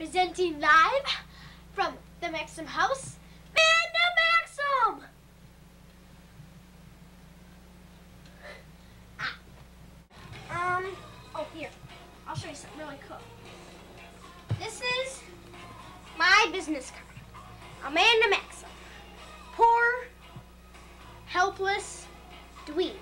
Presenting live from the Maxim House, Amanda Maxim! Ah. Um, oh here, I'll show you something really cool. This is my business card. Amanda Maxim. Poor, helpless dweeb.